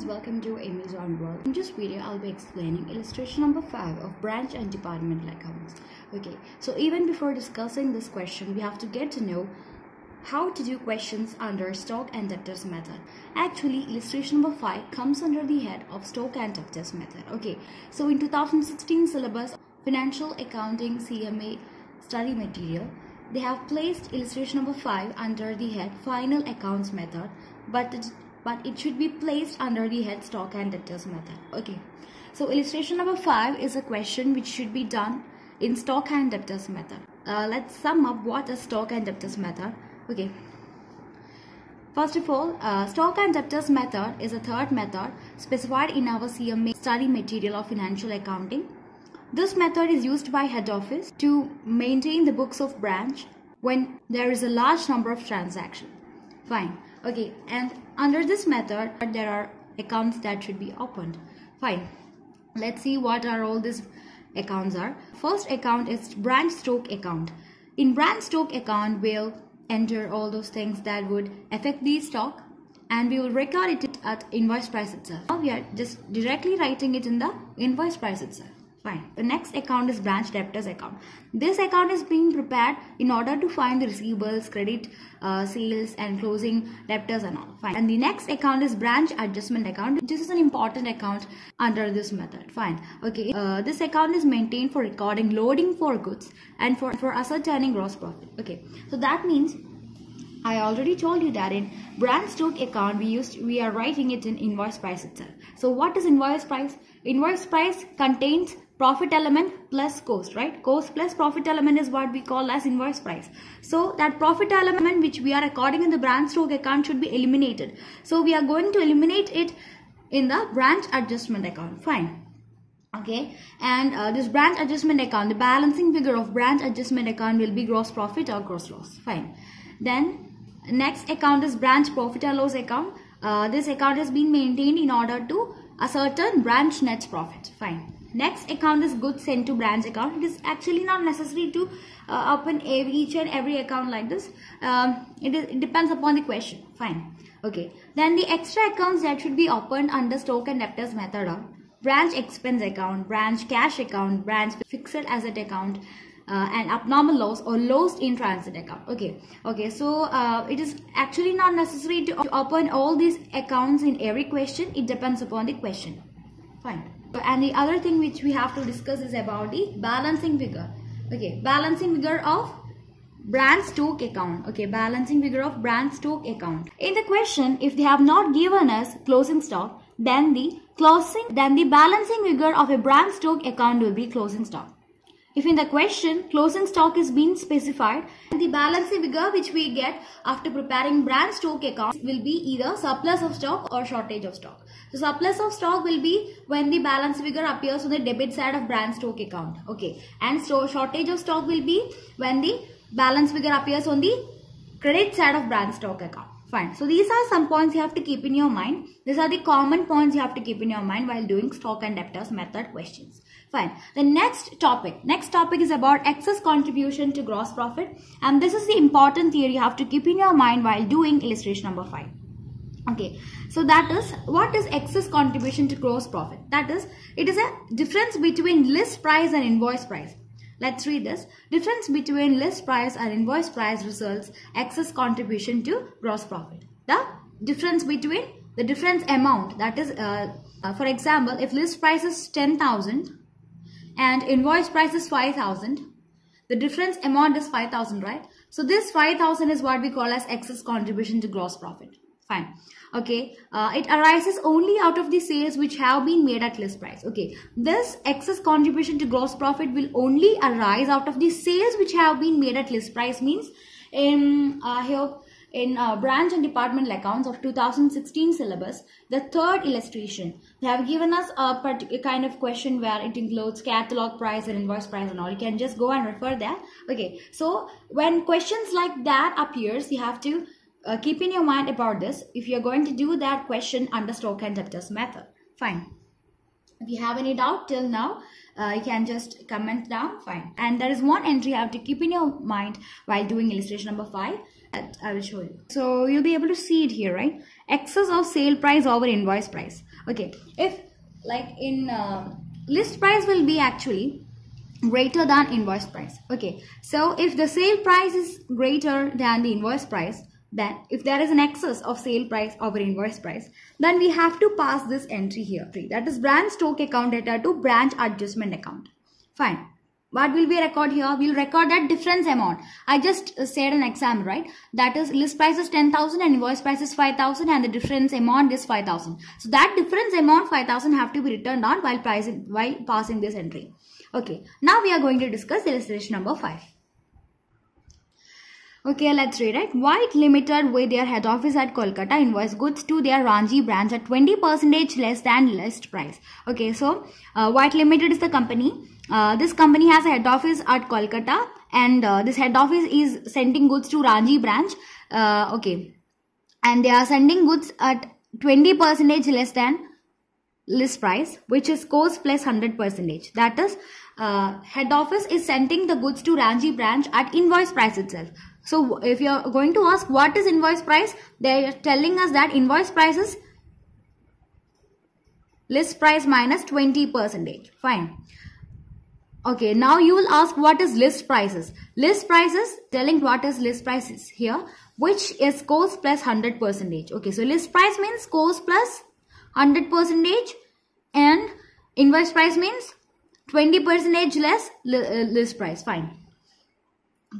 friends, welcome to Emi's Own World. In this video, I'll be explaining illustration number 5 of branch and departmental accounts. Okay, so even before discussing this question, we have to get to know how to do questions under stock and debtors method. Actually, illustration number 5 comes under the head of stock and debtors method. Okay, so in 2016 syllabus, financial accounting CMA study material, they have placed illustration number 5 under the head final accounts method, but but it should be placed under the head stock and debtors method. Okay, so illustration number 5 is a question which should be done in stock and debtors method. Uh, let's sum up what is stock and debtors method. Okay. First of all, uh, stock and debtors method is a third method specified in our CMA study material of financial accounting. This method is used by head office to maintain the books of branch when there is a large number of transactions. Fine. Okay. And under this method, there are accounts that should be opened. Fine. Let's see what are all these accounts are. First account is branch stock account. In branch stock account, we'll enter all those things that would affect the stock and we will record it at invoice price itself. Now we are just directly writing it in the invoice price itself. Fine. The next account is branch debtors account. This account is being prepared in order to find the receivables, credit, uh, sales and closing debtors and all. Fine. And the next account is branch adjustment account. This is an important account under this method. Fine. Okay. Uh, this account is maintained for recording loading for goods and for, for ascertaining gross profit. Okay. So that means I already told you that in branch stock account we used we are writing it in invoice price itself. So what is invoice price? Invoice price contains profit element plus cost, right? Cost plus profit element is what we call as invoice price. So that profit element which we are recording in the branch stock account should be eliminated. So we are going to eliminate it in the branch adjustment account. Fine okay and uh, this branch adjustment account the balancing figure of branch adjustment account will be gross profit or gross loss fine then next account is branch profit or loss account uh, this account has been maintained in order to ascertain branch net profit fine next account is goods sent to branch account it is actually not necessary to uh, open each and every account like this um, it, is, it depends upon the question fine okay then the extra accounts that should be opened under stock and debtors method are branch expense account, branch cash account, branch fixed asset account, uh, and abnormal loss or lost in transit account. Okay, okay. So uh, it is actually not necessary to open all these accounts in every question. It depends upon the question. Fine. And the other thing which we have to discuss is about the balancing figure. Okay, balancing figure of branch stock account. Okay balancing figure of branch stock account. In the question if they have not given us closing stock then the closing then the balancing figure of a branch stock account will be closing stock if in the question closing stock is being specified the balancing figure which we get after preparing brand stock account will be either surplus of stock or shortage of stock so surplus of stock will be when the balance figure appears on the debit side of brand stock account okay and so shortage of stock will be when the balance figure appears on the credit side of brand stock account. Fine. So these are some points you have to keep in your mind. These are the common points you have to keep in your mind while doing stock and debtors method questions. Fine. The next topic. Next topic is about excess contribution to gross profit. And this is the important theory you have to keep in your mind while doing illustration number 5. Okay. So that is what is excess contribution to gross profit? That is it is a difference between list price and invoice price. Let's read this. Difference between list price and invoice price results excess contribution to gross profit. The difference between the difference amount that is uh, uh, for example if list price is 10,000 and invoice price is 5,000 the difference amount is 5,000 right. So this 5,000 is what we call as excess contribution to gross profit. Fine. Okay. Uh, it arises only out of the sales which have been made at list price. Okay. This excess contribution to gross profit will only arise out of the sales which have been made at list price means in uh, here in uh, branch and departmental accounts of 2016 syllabus the third illustration they have given us a particular kind of question where it includes catalog price and invoice price and all you can just go and refer there okay so when questions like that appears you have to uh, keep in your mind about this if you're going to do that question under stock and debtors method. Fine. If you have any doubt till now, uh, you can just comment down. Fine. And there is one entry you have to keep in your mind while doing illustration number 5 that I will show you. So you'll be able to see it here, right? Excess of sale price over invoice price. okay. If like in uh, list price will be actually greater than invoice price. Okay. So if the sale price is greater than the invoice price then if there is an excess of sale price over invoice price then we have to pass this entry here. That is branch stock account data to branch adjustment account. Fine what will we record here? We'll record that difference amount. I just uh, said an example right? That is list price is 10000 and invoice price is 5000 and the difference amount is 5000 so that difference amount 5000 have to be returned on while pricing while passing this entry. Okay. Now we are going to discuss illustration number 5 Okay, let's read it. White Limited with their head office at Kolkata invoice goods to their Ranchi branch at 20% less than list price. Okay, so uh, White Limited is the company. Uh, this company has a head office at Kolkata and uh, this head office is sending goods to Ranchi branch. Uh, okay, and they are sending goods at 20% less than list price which is cost plus plus 100 percentage that is uh, head office is sending the goods to Ranchi branch at invoice price itself so if you're going to ask what is invoice price, they are telling us that invoice price is list price minus minus 20 percentage. Fine. Okay, now you will ask what is list prices. List prices telling what is list prices here, which is cost plus 100 percentage. Okay, so list price means cost plus 100 percentage and invoice price means 20 percentage less uh, list price. Fine.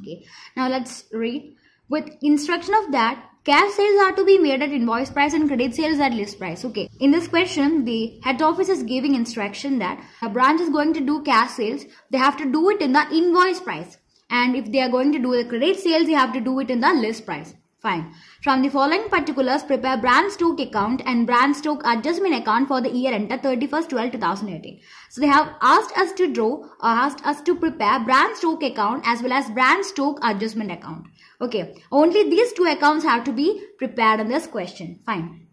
Okay, now let's read. With instruction of that, cash sales are to be made at invoice price and credit sales at list price. Okay, in this question, the head office is giving instruction that a branch is going to do cash sales. They have to do it in the invoice price. And if they are going to do the credit sales, they have to do it in the list price. Fine. From the following particulars, prepare branch stock account and branch stock adjustment account for the year ended 31st 12 2018. So they have asked us to draw or asked us to prepare branch stock account as well as branch stock adjustment account. Okay. Only these two accounts have to be prepared in this question. Fine.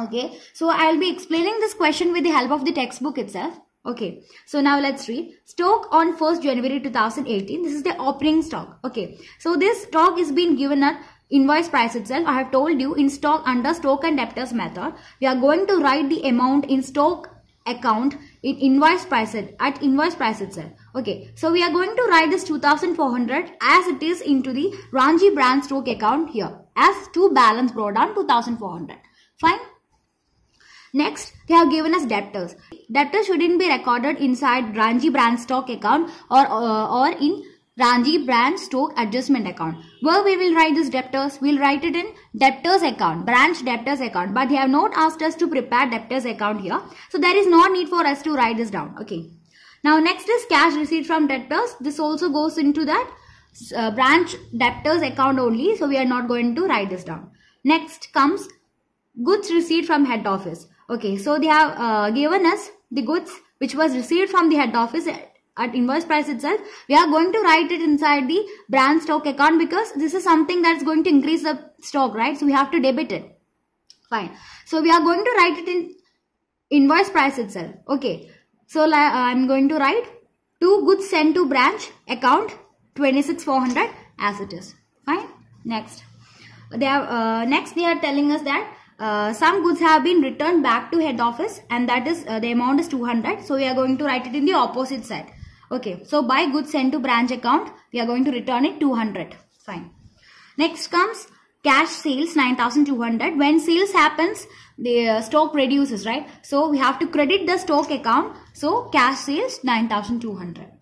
Okay. So I'll be explaining this question with the help of the textbook itself. Okay, so now let's read. Stock on 1st January 2018. This is the opening stock. Okay, so this stock is being given at invoice price itself. I have told you in stock under stock and debtors method, we are going to write the amount in stock account in invoice price at invoice price itself. Okay, so we are going to write this 2400 as it is into the Ranchi brand stock account here as to balance brought down 2400. Fine. Next, they have given us debtors. Debtors shouldn't be recorded inside Ranchi brand stock account or, uh, or in Ranchi branch stock adjustment account. Where we will write this debtors? We'll write it in debtors account, branch debtors account. But they have not asked us to prepare debtors account here. So there is no need for us to write this down. Okay. Now next is cash receipt from debtors. This also goes into that uh, branch debtors account only. So we are not going to write this down. Next comes goods receipt from head office. Okay. So they have uh, given us the goods which was received from the head office at invoice price itself, we are going to write it inside the branch stock account because this is something that's going to increase the stock, right? So we have to debit it. Fine. So we are going to write it in invoice price itself. Okay. So uh, I'm going to write two goods sent to branch account 26400 as it is. Fine. Next. They are, uh, next they are telling us that uh, some goods have been returned back to head office and that is uh, the amount is 200 so we are going to write it in the opposite side Okay, so buy goods sent to branch account, we are going to return it 200. Fine. Next comes cash sales 9200. When sales happens, the uh, stock reduces, right? So we have to credit the stock account. So cash sales 9200.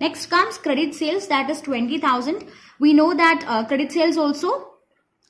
Next comes credit sales that is 20,000. We know that uh, credit sales also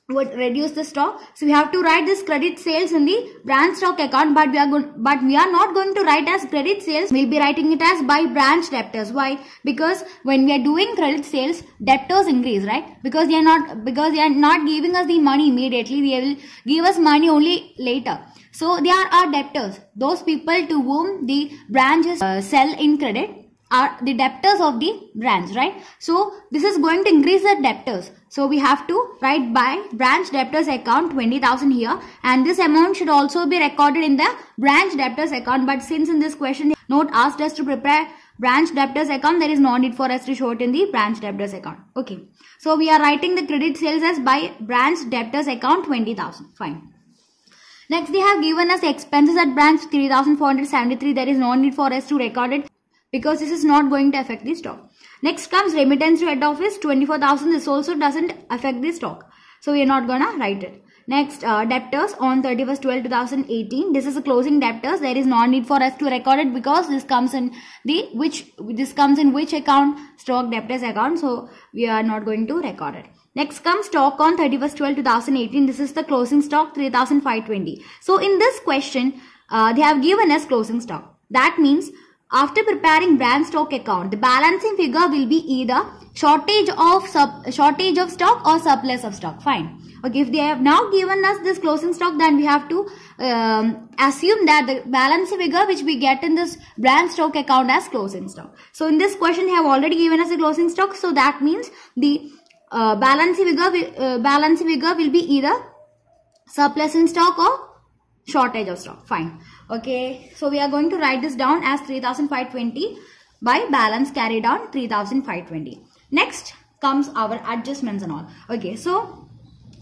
would reduce the stock. So we have to write this credit sales in the branch stock account, but we are but we are not going to write as credit sales. We'll be writing it as by branch debtors. Why? Because when we are doing credit sales, debtors increase, right? Because they are not, because they are not giving us the money immediately. They will give us money only later. So they are our debtors. Those people to whom the branches uh, sell in credit are the debtors of the branch, right? So this is going to increase the debtors. So we have to write by branch debtors account 20,000 here and this amount should also be recorded in the branch debtors account. But since in this question note asked us to prepare branch debtors account, there is no need for us to show it in the branch debtors account. Okay. So we are writing the credit sales as by branch debtors account 20,000. Fine. Next, they have given us expenses at branch 3473. There is no need for us to record it because this is not going to affect the stock. Next comes remittance to head office 24,000. This also doesn't affect the stock. So we are not gonna write it. Next, uh, debtors on 31st 12 2018. This is a closing debtors. There is no need for us to record it because this comes in the which this comes in which account stock debtors account. So we are not going to record it. Next comes stock on 31st 12 2018. This is the closing stock 3520. So in this question, uh, they have given us closing stock. That means after preparing brand stock account, the balancing figure will be either shortage of sub, shortage of stock or surplus of stock. Fine. Okay, if they have now given us this closing stock, then we have to um, assume that the balance figure which we get in this brand stock account as closing stock. So in this question, they have already given us a closing stock. So that means the uh, figure uh, figure will be either surplus in stock or shortage of stock. Fine. Okay. So we are going to write this down as 3520 by balance carried on 3520. Next comes our adjustments and all. Okay. So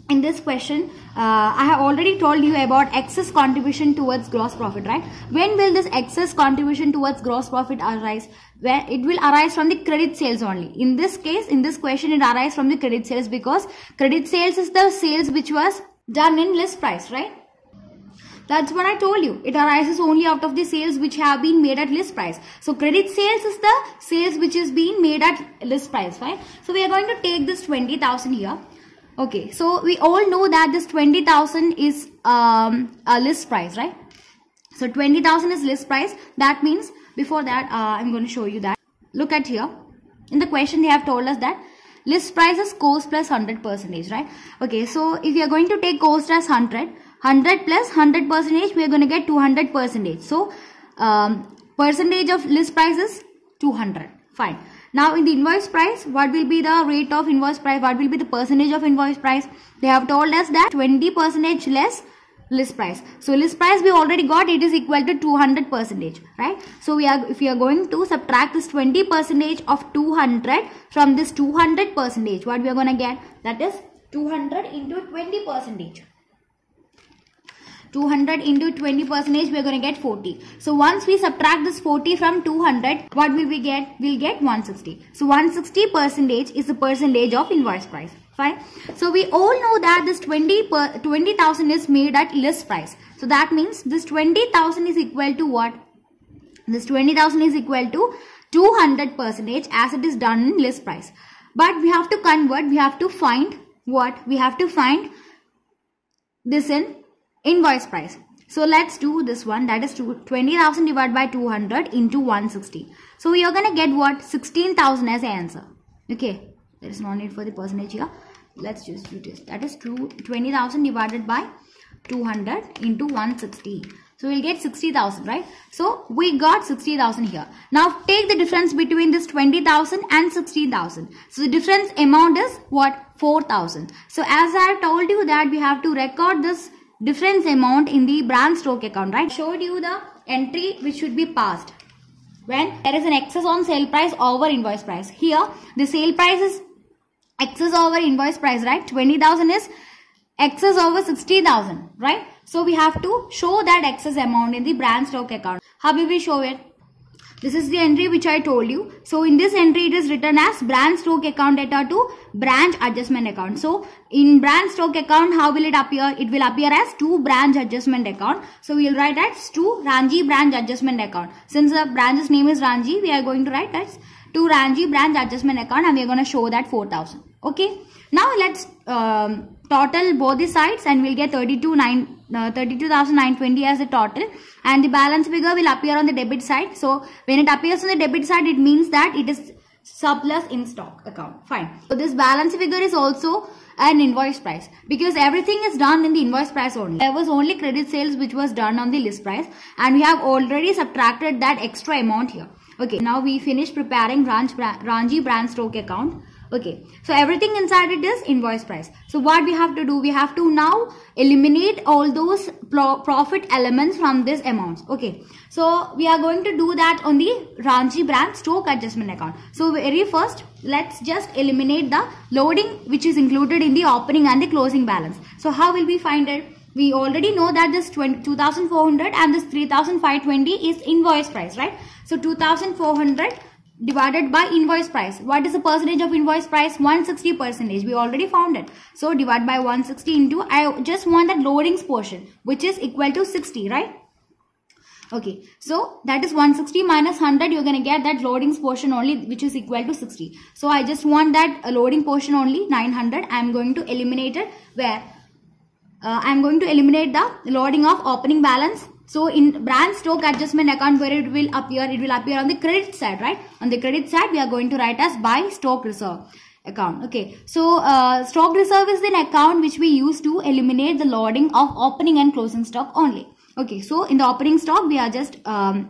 in this question uh, i have already told you about excess contribution towards gross profit right when will this excess contribution towards gross profit arise where it will arise from the credit sales only in this case in this question it arises from the credit sales because credit sales is the sales which was done in list price right that's what I told you. It arises only out of the sales which have been made at list price. So credit sales is the sales which is being made at list price, right? So we are going to take this 20,000 here Okay, so we all know that this 20,000 is um, a list price, right? So 20,000 is list price. That means before that, uh, I'm going to show you that. Look at here. In the question, they have told us that list price is cost plus 100 percentage, right? Okay, so if you are going to take cost as 100, 100 plus 100 percentage, we are going to get 200 percentage. So um, percentage of list price is 200. Fine. Now in the invoice price, what will be the rate of invoice price? What will be the percentage of invoice price? They have told us that 20 percentage less list price. So list price we already got it is equal to 200 percentage, right? So we are if we are going to subtract this 20 percentage of 200 from this 200 percentage, what we are going to get? That is 200 into 20 percentage. 200 into 20 percentage we are going to get 40 so once we subtract this 40 from 200 what will we get? We'll get 160 so 160 percentage is the percentage of invoice price. Fine? So we all know that this 20 per 20000 is made at list price. So that means this 20000 is equal to what? This 20000 is equal to 200 percentage as it is done in list price. But we have to convert we have to find what? We have to find this in invoice price. So let's do this one that is 20,000 divided by 200 into 160. So we are going to get what 16,000 as answer. Okay. There is no need for the percentage here. Let's just do this. That is 20,000 divided by 200 into 160. So we'll get 60,000, right? So we got 60,000 here. Now take the difference between this 20,000 and 16,000. So the difference amount is what? 4,000. So as I have told you that we have to record this difference amount in the branch stock account, right? Showed you the entry which should be passed when there is an excess on sale price over invoice price. Here, the sale price is excess over invoice price, right? 20,000 is excess over 60,000, right? So, we have to show that excess amount in the branch stock account. How will we show it? This is the entry which I told you. So in this entry it is written as branch stock account data to branch adjustment account. So in branch stock account how will it appear? It will appear as to branch adjustment account. So we will write as to Ranchi branch adjustment account. Since the branch's name is Ranchi we are going to write as to Ranchi branch adjustment account and we are going to show that 4000. Okay. Now let's um, total both the sides and we'll get 32 9 uh, 32,920 as the total and the balance figure will appear on the debit side. So when it appears on the debit side it means that it is surplus in stock account. Fine. So this balance figure is also an invoice price because everything is done in the invoice price only. There was only credit sales which was done on the list price and we have already subtracted that extra amount here. Okay, now we finish preparing Ranj, Ranchi branch stock account okay so everything inside it is invoice price. So what we have to do we have to now eliminate all those profit elements from this amounts okay so we are going to do that on the Ranchi branch stock adjustment account. So very first let's just eliminate the loading which is included in the opening and the closing balance. So how will we find it? We already know that this 2400 and this 3520 is invoice price, right? So 2400 divided by invoice price. What is the percentage of invoice price? 160 percentage. We already found it. So divide by 160 into, I just want that loadings portion, which is equal to 60, right? Okay, so that is 160 minus 100. You're going to get that loadings portion only, which is equal to 60. So I just want that loading portion only 900. I'm going to eliminate it where uh, I'm going to eliminate the loading of opening balance so in brand stock adjustment account where it will appear, it will appear on the credit side, right? On the credit side, we are going to write as buy stock reserve account. Okay. So uh, stock reserve is an account which we use to eliminate the loading of opening and closing stock only. Okay. So in the opening stock, we are just um,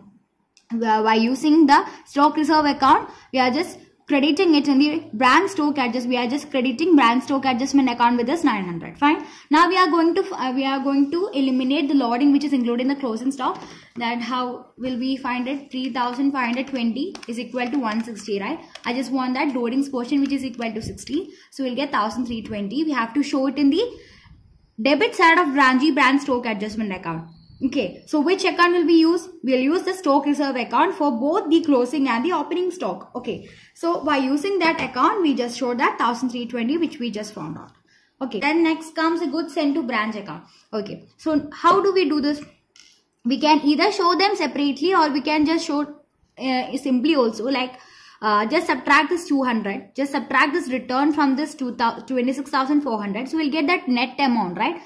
by using the stock reserve account, we are just crediting it in the brand stock adjust we are just crediting brand stock adjustment account with this 900 fine. Now we are going to uh, we are going to eliminate the loading which is included in the closing stock. That how will we find it? 3520 is equal to 160 right? I just want that loadings portion which is equal to 60 so we'll get 1320 we have to show it in the debit side of branch brand stock adjustment account Okay, so which account will we use? We'll use the stock reserve account for both the closing and the opening stock. Okay, so by using that account, we just showed that 1320 which we just found out. Okay, then next comes a goods sent to branch account. Okay, so how do we do this? We can either show them separately or we can just show uh, simply also like uh, just subtract this 200 just subtract this return from this 26,400 so we'll get that net amount right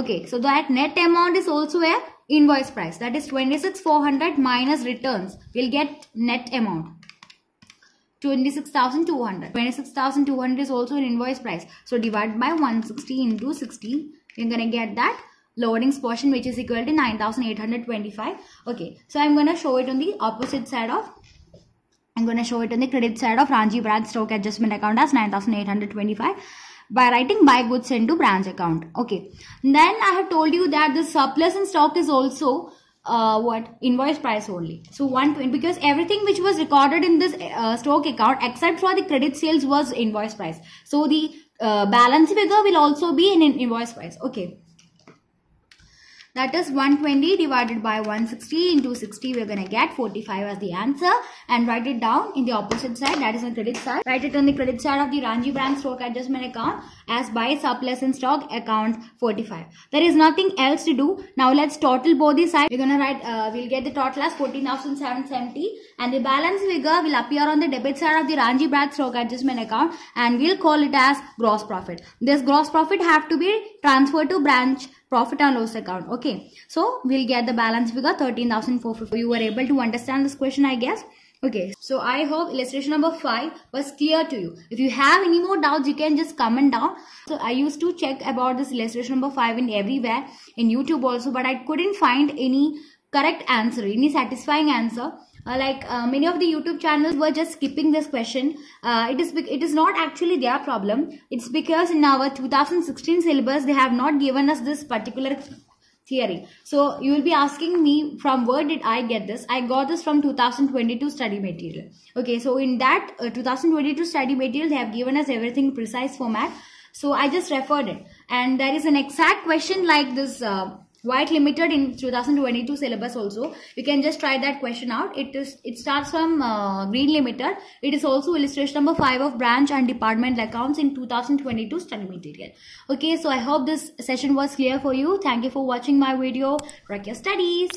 okay so that net amount is also a invoice price. That is 26400 minus returns. We'll get net amount. 26200 26200 is also an invoice price. So divide by 160 into 60 you're gonna get that loadings portion which is equal to 9825 okay so i'm gonna show it on the opposite side of i'm gonna show it on the credit side of ranchi branch stock adjustment account as 9825 by writing buy goods into branch account. Okay. Then I have told you that the surplus in stock is also uh, what invoice price only. So 120 because everything which was recorded in this uh, stock account except for the credit sales was invoice price. So the uh, balance figure will also be in invoice price. Okay. That is 120 divided by 160 into 60. We're going to get 45 as the answer. And write it down in the opposite side. That is on credit side. Write it on the credit side of the Ranchi Bank stock adjustment account as buy surplus in stock account 45. There is nothing else to do. Now let's total both the sides. We're going to write, uh, we'll get the total as 14,770 and the balance figure will appear on the debit side of the Ranchi Bank stock adjustment account and we'll call it as gross profit. This gross profit have to be transferred to branch profit and loss account. Okay. So we'll get the balance figure 13450 you were able to understand this question i guess? Okay. So i hope illustration number five was clear to you. If you have any more doubts you can just comment down. So i used to check about this illustration number five in everywhere in youtube also but i couldn't find any correct answer any satisfying answer uh, like uh, many of the youtube channels were just skipping this question. Uh, it is it is not actually their problem. It's because in our 2016 syllabus they have not given us this particular theory. So you will be asking me from where did i get this? I got this from 2022 study material. Okay so in that uh, 2022 study material they have given us everything precise format. So i just referred it. And there is an exact question like this uh, White Limited in 2022 syllabus also. You can just try that question out. It is it starts from uh, Green Limited. It is also illustration number 5 of branch and department accounts in 2022 study material. Okay, so I hope this session was clear for you. Thank you for watching my video. Track your studies.